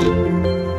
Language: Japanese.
くだ。